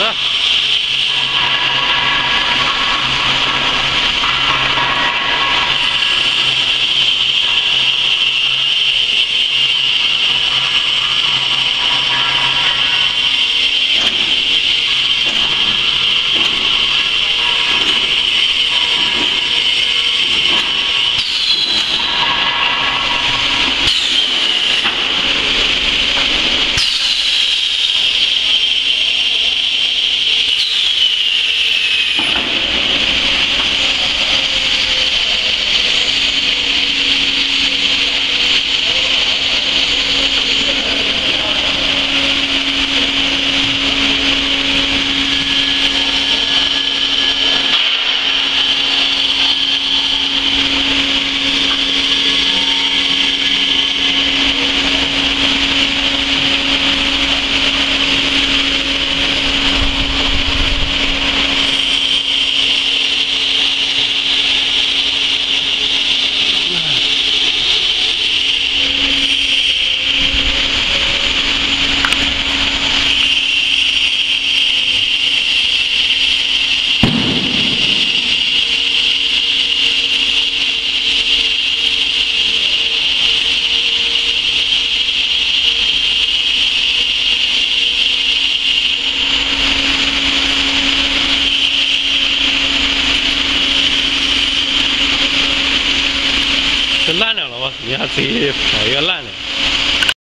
да? 烂了了吧？你还自己拍一个烂的。